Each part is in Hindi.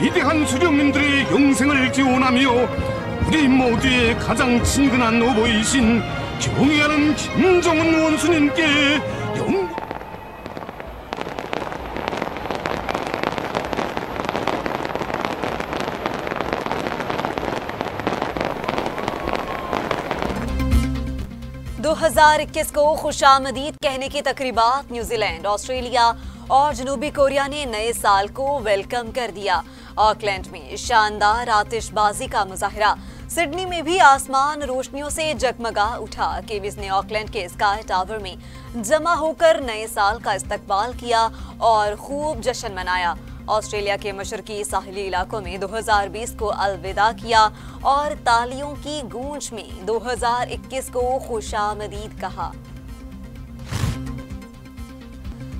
위대한 수령님들의 영생을 기원하며 우리 모두의 가장 친근한 오보이신 경애하는 김정은 원수님께 영 दो हजार इक्कीस को खुशामदीद कहने की तकरीबात न्यूजीलैंड ऑस्ट्रेलिया और जनूबी कोरिया ने नए साल को वेलकम कर दिया ऑकलैंड में शानदार आतिशबाजी का मुजाहरा। सिडनी में भी आसमान रोशनियों से जगमगा उठा। केविस ने ऑकलैंड के स्काई टावर में जमा होकर नए साल का इस्तकबाल किया और खूब जश्न मनाया। ऑस्ट्रेलिया के मशरकी साहली इलाकों में 2020 को अलविदा किया और तालियों की गूंज में 2021 को खुशामदीद कहा।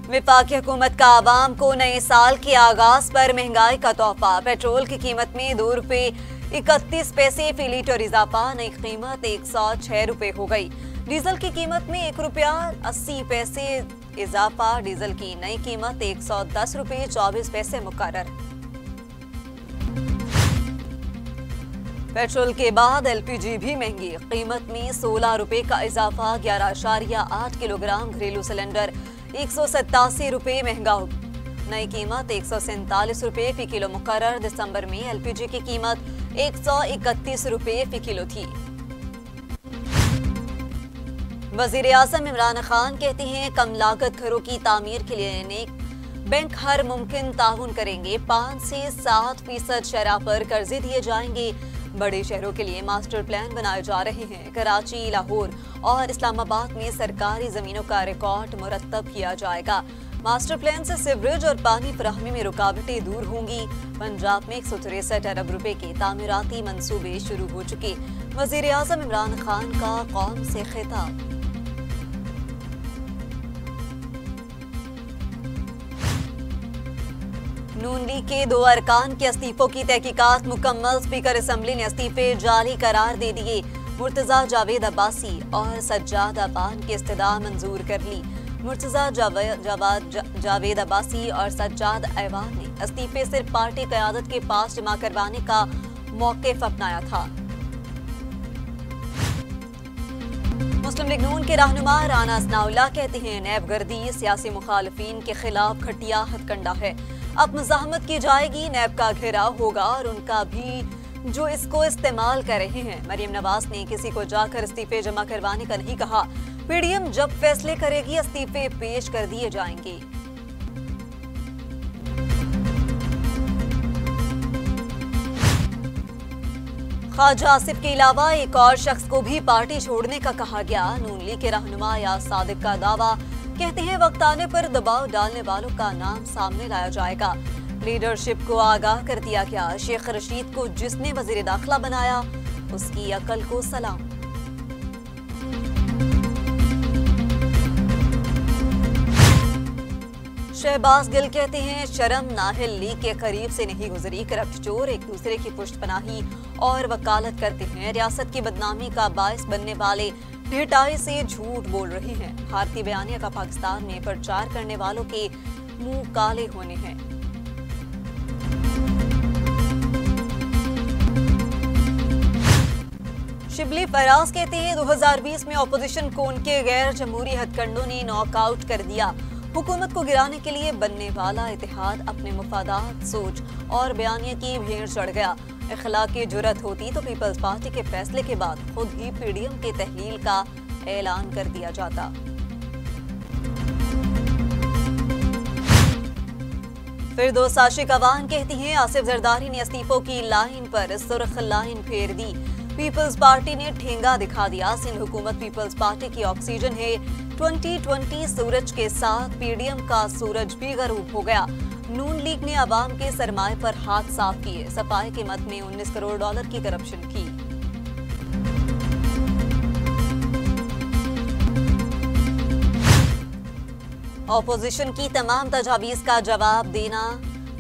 विफाकी हुकूमत का आवाम को नए साल के आगाज़ पर महँगाई का तोहफा। पेट्रोल की कीमत में दो रुपए इकतीस पैसे फ़ी लीटर इजाफा, नई कीमत एक सौ छह रुपए हो गई। डीजल की कीमत में एक रुपया अस्सी पैसे, इजाफा। डीजल की नई कीमत एक सौ दस रुपये चौबीस पैसे मुकर पेट्रोल के बाद एलपीजी भी महँगी। कीमत में सोलह रुपए का इजाफा, ग्यारह अशारिया आठ किलोग्राम घरेलू सिलेंडर। एक सौ सत्तासी रुपये महँगा हो। नई कीमत एक सौ सैंतालीस रुपये फ़ी किलो मुकर दिसंबर में एलपीजी की कीमत एक सौ इकतीस फ़ी किलो थी। वज़ीर आज़म इमरान खान कहते हैं, कम लागत घरों की तामीर के लिए नेक बैंक हर मुमकिन ताउन करेंगे। पाँच से सात फ़ीसद शराह पर कर्जे दिए जाएँगे। बड़े शहरों के लिए मास्टर प्लान बनाए जा रहे हैं। कराची, लाहौर और इस्लामाबाद में सरकारी जमीनों का रिकॉर्ड मुरतब किया जाएगा। मास्टर प्लान से सीवरेज और पानी फराहमी में रुकावटें दूर होंगी। पंजाब में एक सौ तिरसठ अरब रुपए के तामीराती मंसूबे शुरू हो चुके। वज़ीर आज़म इमरान खान का कौम से खिताब। नून लीग के दो अरकान के इस्तीफों की तहकीकात मुकम्मल स्पीकर असम्बली ने इस्तीफे जाली करार दे दिए। मुर्तजा जावेद अब्बासी और सज्जाद अबान की इस्तदा मंजूर कर ली। मुर्तजा जावेद जावेद अब्बासी और सज्जाद ऐवान ने इस्तीफे सिर्फ़ पार्टी क्यादत के पास जमा करवाने का मौकफ अपनाया था। मुस्लिम लीग नून के रहनुमा राना असनाउल्ला कहते हैं नैब गर्दी सियासी मुखालफिन के खिलाफ घटिया हथकंडा है। अब मजामत की जाएगी, नैब का घेराव होगा और उनका भी जो इसको इस्तेमाल कर रहे हैं। मरियम नवाज़ ने किसी को जाकर इस्तीफे जमा करवाने का नहीं कहा। पीडीएम जब फैसले करेगी, इस्तीफे पेश कर दिए जाएँगे। ख्वाजा आसिफ के अलावा एक और शख्स को भी पार्टी छोड़ने का कहा गया। नून लीग के रहनुमा या सादिक का दावा कहते हैं, वक्त आने पर दबाव डालने वालों का नाम सामने लाया जाएगा। लीडरशिप को आगाह कर दिया गया। शेख रशीद को जिसने वज़ीर दाखिला बनाया, उसकी अकल को सलाम। शहबाज गिल कहते हैं, शर्म नाहिल लीग के करीब से नहीं गुजरी, करप्ट चोर एक दूसरे की पुष्ट पनाही और वकालत करते हैं। रियासत की बदनामी का बायस बनने वाले ढेटाई से झूठ बोल रहे हैं। भारतीय बयानिया का पाकिस्तान में प्रचार करने वालों के मुँह काले होने हैं। शिबली फराज कहते हैं 2020 में ऑपोजिशन को उनके गैर जमहूरी हथकंडों ने नॉकआउट कर दिया। हुकूमत को गिराने के लिए बनने वाला इतिहाद, अपने मुफादात, सोच और बयानिया की भीड़ चढ़ गया। इखला की ज़रूरत होती तो पीपल्स पार्टी के फैसले के बाद खुद ही पीडीएम के तहलील का ऐलान कर दिया जाता। फिर दो साशिक अवान कहती हैं, आसिफ जरदारी ने इस्तीफों की लाइन पर सुर्ख लाइन फेर दी। पीपल्स पार्टी ने ठेंगा दिखा दिया। सिंध हुकूमत पीपल्स पार्टी की ऑक्सीजन है। 2020 सूरज के साथ पीडीएम का सूरज भी गरूब हो गया। नून लीग ने आवाम के सरमाए पर हाथ साफ़ किए। सफ़ाई के मत में 19 करोड़ डॉलर की करप्शन की। ऑपोजिशन की तमाम तजावीज का जवाब देना,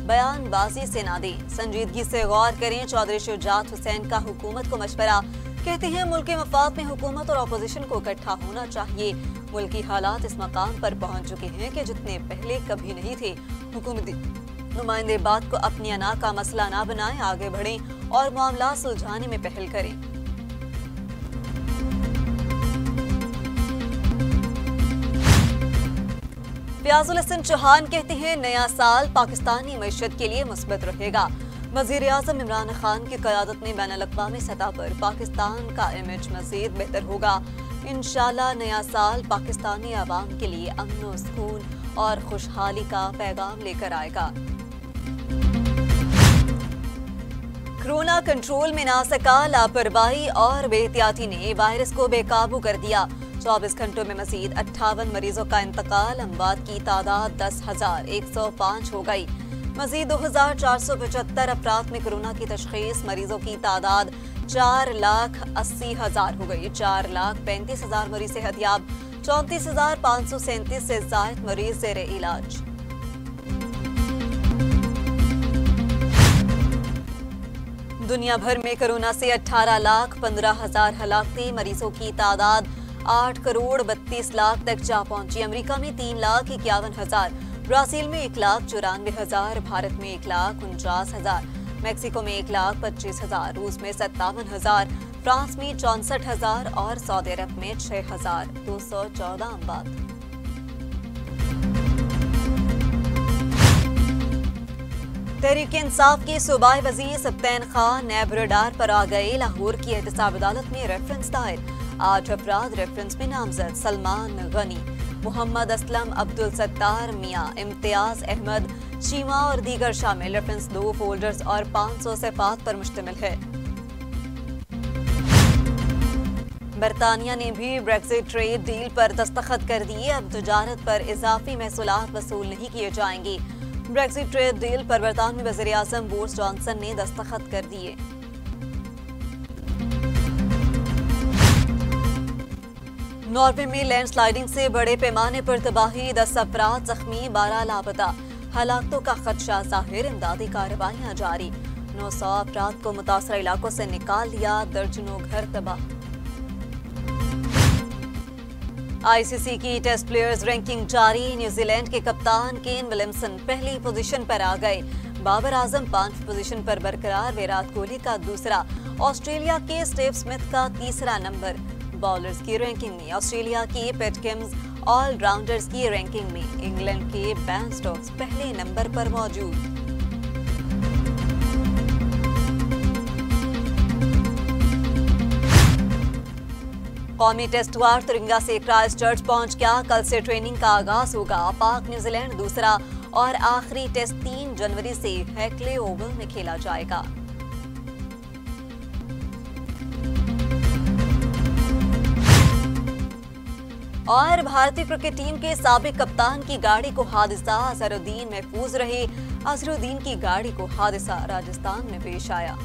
बयानबाजी से ना दें। संजीदगी से गौर करें, चौधरी शुजात हुसैन का हुकूमत को मशवरा। कहते हैं, मुल्क के मफाद में हुकूमत और अपोजिशन को इकट्ठा होना चाहिए। मुल्की हालात इस मकाम पर पहुँच चुके हैं कि जितने पहले कभी नहीं थे नुमाइंदे बात को अपनी अना का मसला ना बनाएँ, आगे बढ़ें और मामला सुलझाने में पहल करें। फयाजुल हसन चौहान कहते हैं, नया साल पाकिस्तानी मीशत के लिए मुस्बत रहेगा। वज़ीर अजम इमरान खान की क्यादत में बैन अवी सतह पर पाकिस्तान का इमेज मजीद बेहतर होगा। इन नया साल पाकिस्तानी आवाम के लिए अमन सुकून और खुशहाली का पैगाम लेकर आएगा। कोरोना कंट्रोल में ना सका लापरवाही और बेहतियाती ने वायरस को बेकाबू कर दिया। 24 घंटों में मजीद अट्ठावन मरीजों का इंतकाल, अमवात की तादाद दस हज़ार एक सौ पाँच हो गई। मजीद दो हज़ार चार सौ पचहत्तर अफराद में कोरोना की तशखीस, मरीजों की तादाद चार लाख अस्सी हज़ार हो गई। चार लाख पैंतीस हज़ार मरीज़ सेहतियाब चौंतीस हज़ार पाँच सौ सैंतीस से जायद मरीज़ जेर इलाज। दुनिया भर में कोरोना से 18 लाख पंद्रह हज़ार हलाकते मरीजों की तादाद आठ करोड़ बत्तीस लाख तक जा पहुँची। अमेरिका में तीन लाख इक्यावन हज़ार ब्राज़ील में एक लाख चौरानवे हज़ार, भारत में एक लाख उनचास हज़ार, मैक्सिको में एक लाख पच्चीस हज़ार, रूस में सत्तावन हज़ार, फ्रांस में चौसठ हज़ार और सऊदी अरब में छह हज़ार दो सौ चौदह अम्बात तहरीक इंसाफ के सूबाई वज़ीर सप्तैन खान नैब रडार पर आ गए लाहौर की एहतसाब अदालत में रेफरेंस दायर। आठ अपराध रेफरेंस में नामजद, सलमान गनी। मोहम्मद असलम, अब्दुल सत्तार, मियाँ इम्तियाज़ अहमद शीमा और दीगर शामिल। रेफरेंस दो फोल्डर्स और 500 सफात पर मुश्तमिल है। बरतानिया ने भी ब्रेक्सिट ट्रेड डील पर दस्तखत कर दिए अब तजारत पर इजाफी महसूलत वसूल नहीं किए जाएँगे। ब्रेक्सिट ट्रेड डील पर बरतानवी वजी अजम बोरिस जॉनसन ने दस्तखत कर दिए। नॉर्वे में लैंडस्लाइडिंग से बड़े पैमाने पर तबाही, दस अफराद जख्मी, बारह लापता। हलाकतों का खदशा ज़ाहिर, इमदादी कार्रवाइयाँ जारी। नौ सौ अफराद को मुतासर इलाकों से निकाल लिया दर्जनों घर तबाह। आईसीसी की टेस्ट प्लेयर्स रैंकिंग जारी, न्यूजीलैंड के कप्तान केन विलियमसन पहली पोजीशन पर आ गए। बाबर आज़म पाँच पोजीशन पर बरकरार, विराट कोहली का दूसरा। ऑस्ट्रेलिया के स्टेव स्मिथ का तीसरा नंबर। बॉलर्स की रैंकिंग में, ऑस्ट्रेलिया की पेटकिम्स ऑलराउंडर्स की रैंकिंग में इंग्लैंड के बैन स्टॉक्स पहले नंबर पर मौजूद। कौमी टेस्ट वार तिरंगा से क्राइस्ट चर्च पहुँच गया। कल से ट्रेनिंग का आगाज़ होगा। पाक न्यूजीलैंड दूसरा और आखिरी टेस्ट तीन जनवरी से हैकले ओवल में खेला जाएगा। और भारतीय क्रिकेट टीम के सबक कप्तान की गाड़ी को हादसा। असरुद्दीन महफूज रहे। असरुद्दीन की गाड़ी को हादसा राजस्थान में पेश आया।